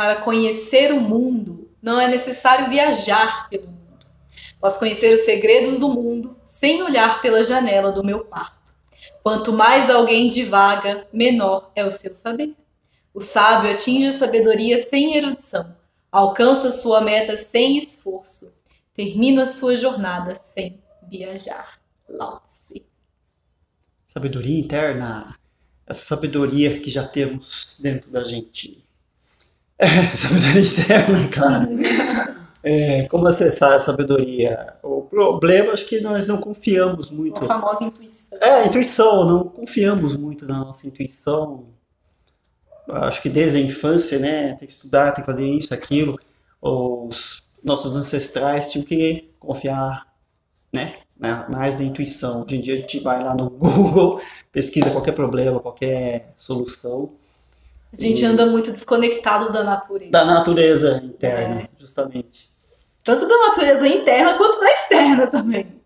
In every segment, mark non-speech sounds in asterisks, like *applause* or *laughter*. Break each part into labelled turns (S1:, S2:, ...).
S1: para conhecer o mundo, não é necessário viajar pelo mundo. Posso conhecer os segredos do mundo sem olhar pela janela do meu quarto. Quanto mais alguém divaga, menor é o seu saber. O sábio atinge a sabedoria sem erudição, alcança sua meta sem esforço, termina sua jornada sem viajar. Lao Tse.
S2: Sabedoria interna, essa sabedoria que já temos dentro da gente. É, sabedoria interna, claro. *laughs* É, como acessar a sabedoria? O problema é que nós não confiamos muito.
S1: A famosa intuição.
S2: É, intuição, não confiamos muito na nossa intuição. Acho que desde a infância, né, tem que estudar, tem que fazer isso, aquilo. Os nossos ancestrais tinham que confiar, né, mais na intuição. Hoje em dia a gente vai lá no *laughs* Google, pesquisa qualquer problema, qualquer solução.
S1: A gente e... anda muito desconectado da natureza.
S2: Da natureza interna, é. justamente.
S1: Tanto da natureza interna quanto da externa também.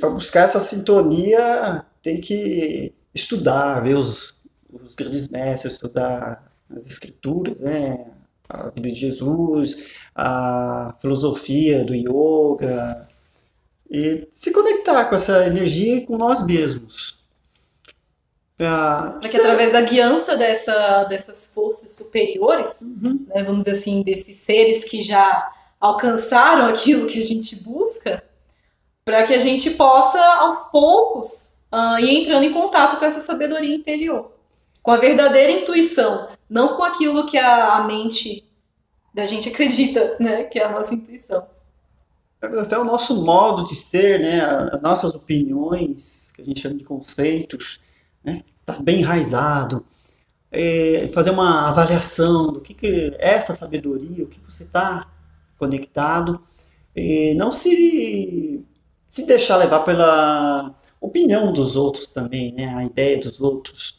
S2: Para buscar essa sintonia, tem que estudar, ver os, os grandes mestres, estudar as escrituras, né? a vida de Jesus, a filosofia do yoga, e se conectar com essa energia e com nós mesmos.
S1: Para que através da guiança dessa, dessas forças superiores, uhum. né, vamos dizer assim, desses seres que já alcançaram aquilo que a gente busca, para que a gente possa, aos poucos, uh, ir entrando em contato com essa sabedoria interior, com a verdadeira intuição, não com aquilo que a, a mente da gente acredita, né, que é a nossa intuição.
S2: Até o nosso modo de ser, né, as nossas opiniões, que a gente chama de conceitos, né, está bem enraizado. É, fazer uma avaliação do que, que é essa sabedoria, o que você está conectado, e não se, se deixar levar pela opinião dos outros também, né? a ideia dos outros.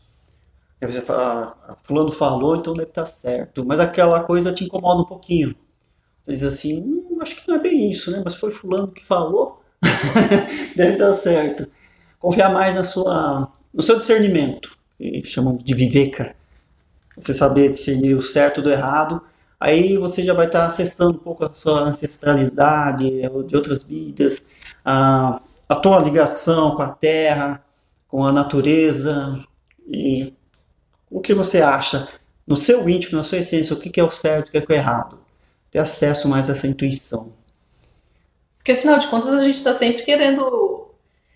S2: Você fala, fulano falou, então deve estar certo, mas aquela coisa te incomoda um pouquinho. Você diz assim, hum, acho que não é bem isso, né? mas foi fulano que falou, *laughs* deve dar certo. Confiar mais na sua, no seu discernimento, que chamamos de viveka. Você saber discernir o certo do errado aí você já vai estar acessando um pouco a sua ancestralidade de outras vidas, a, a tua ligação com a terra, com a natureza e o que você acha no seu íntimo, na sua essência, o que é o certo, o que é o errado. Ter acesso mais a essa intuição.
S1: Porque afinal de contas a gente está sempre querendo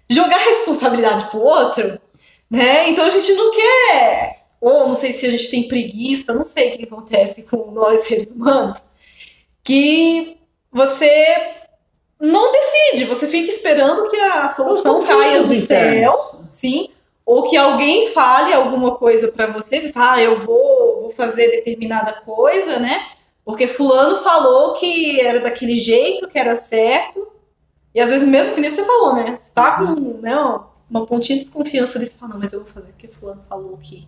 S1: jogar responsabilidade pro outro, né? Então a gente não quer ou não sei se a gente tem preguiça, não sei o que acontece com nós seres humanos, que você não decide, você fica esperando que a solução caia do céu, sim, ou que alguém fale alguma coisa para você, você fala, ah, eu vou, vou fazer determinada coisa, né? Porque fulano falou que era daquele jeito, que era certo. E às vezes mesmo que nem você falou, né? Você tá com né, uma pontinha de desconfiança desse fala, não, mas eu vou fazer porque fulano falou que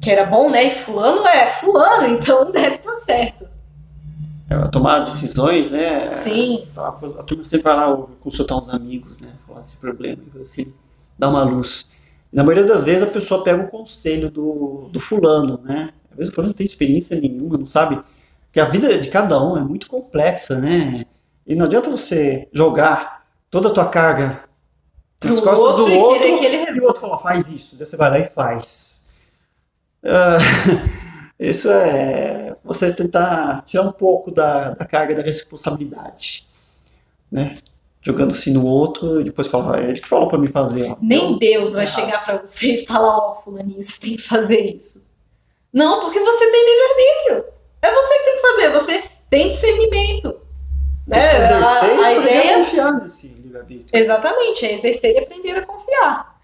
S1: que era bom, né? E fulano é fulano, então *laughs* deve estar certo.
S2: É, tomar decisões, né?
S1: Sim.
S2: A, a turma sempre vai lá consultar uns amigos, né? Falar esse problema, e assim, dar uma luz. na maioria das vezes a pessoa pega o conselho do, do fulano, né? Às vezes o fulano não tem experiência nenhuma, não sabe. que a vida de cada um é muito complexa, né? E não adianta você jogar toda a tua carga nas costas do outro e, e o outro falar, faz isso. Daí você vai lá e faz. Uh, *laughs* isso é você tentar tirar um pouco da, da carga da responsabilidade, né? Jogando assim no outro e depois falar, é ele que falou para mim fazer. Ó.
S1: Nem então, Deus vai chegar para você e falar, ó, oh, fulaninho, você tem que fazer isso. Não, porque você tem livre-arbítrio.
S2: Nesse livre-arbítrio.
S1: Exatamente, é exercer e aprender a confiar.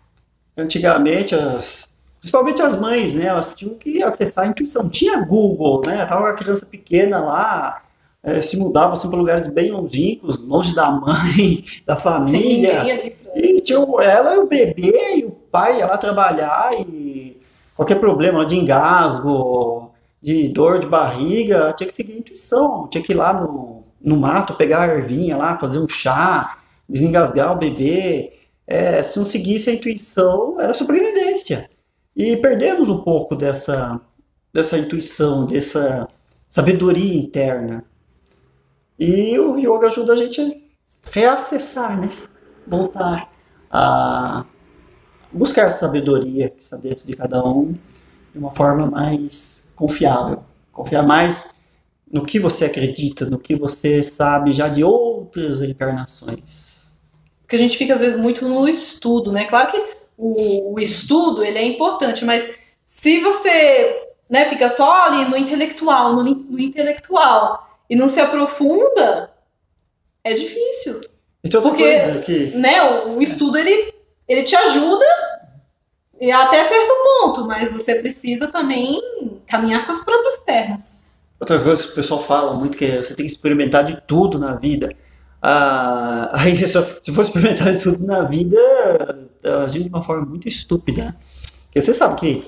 S2: Antigamente, as Principalmente as mães, né? Elas tinham que acessar a intuição. Tinha Google, né? Tava a criança pequena lá, é, se mudava assim, para lugares bem longínquos, longe da mãe, *laughs* da família. Sim, e tinha ela e o bebê e o pai ia lá trabalhar e qualquer problema de engasgo, de dor de barriga, tinha que seguir a intuição. Tinha que ir lá no, no mato, pegar a ervinha lá, fazer um chá, desengasgar o bebê. É, se não seguisse a intuição, era sobrevivência. E perdemos um pouco dessa, dessa intuição, dessa sabedoria interna. E o yoga ajuda a gente a reacessar, né? Voltar a buscar sabedoria que está dentro de cada um de uma forma mais confiável. Confiar mais no que você acredita, no que você sabe já de outras encarnações.
S1: Porque a gente fica às vezes muito no estudo, né? Claro que o, o estudo ele é importante, mas se você né, fica só ali no intelectual, no, no intelectual e não se aprofunda, é difícil.
S2: Então,
S1: Porque
S2: que...
S1: né, o, o estudo ele, ele te ajuda até certo ponto, mas você precisa também caminhar com as próprias pernas.
S2: Outra coisa que o pessoal fala muito que é você tem que experimentar de tudo na vida. Ah, *laughs* aí, se for experimentar tudo na vida, agindo de uma forma muito estúpida. Porque você sabe que,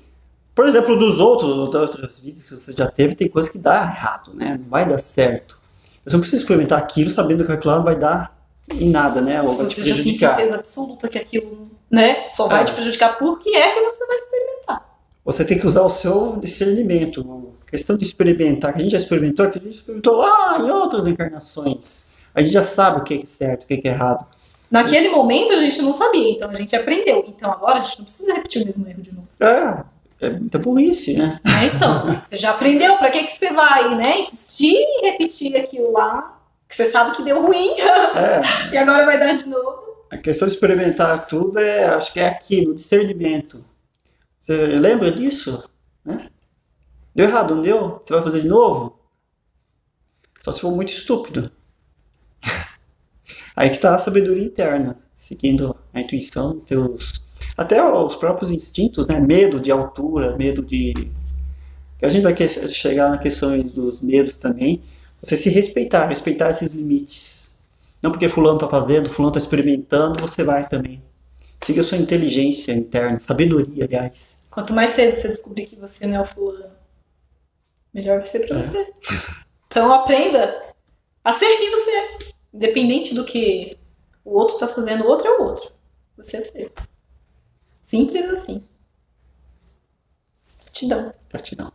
S2: por exemplo, dos outros, das outras vidas que você já teve, tem coisa que dá errado, né? Não vai dar certo. Você não precisa experimentar aquilo sabendo que aquilo lá não vai dar em nada, né? Ou
S1: Se
S2: vai te
S1: você já tem
S2: prejudicar.
S1: certeza absoluta que aquilo né, só vai
S2: É.
S1: te prejudicar, por que é que você vai experimentar?
S2: Você tem que usar o seu discernimento. A questão de experimentar, que a gente já experimentou, que a gente experimentou lá em outras encarnações. A gente já sabe o que é certo, o que é errado.
S1: Naquele momento a gente não sabia, então a gente aprendeu. Então agora a gente não precisa repetir o mesmo erro de novo.
S2: É, é muita burrice, né?
S1: né? Então, você já aprendeu, pra que, que você vai, né? Insistir e repetir aquilo lá, que você sabe que deu ruim,
S2: É, *laughs*
S1: e agora vai dar de novo.
S2: a questão de experimentar tudo é, acho que é aquilo, discernimento. Você lembra disso? Né? Deu errado, não deu? Você vai fazer de novo? Só se for muito estúpido. Aí que tá a sabedoria interna, seguindo a intuição, teus até os próprios instintos, né? Medo de altura, medo de a gente vai chegar na questão dos medos também. Você se respeitar, respeitar esses limites. Não porque fulano tá fazendo, fulano tá experimentando, você vai também. Siga a sua inteligência interna, sabedoria, aliás.
S1: Quanto mais cedo você descobrir que você não é o fulano, melhor vai ser pra
S2: É.
S1: você. Então aprenda a ser quem você é. Independente do que o outro tá fazendo, o outro é o outro. Você é você. Simples assim. Gratidão.
S2: Gratidão.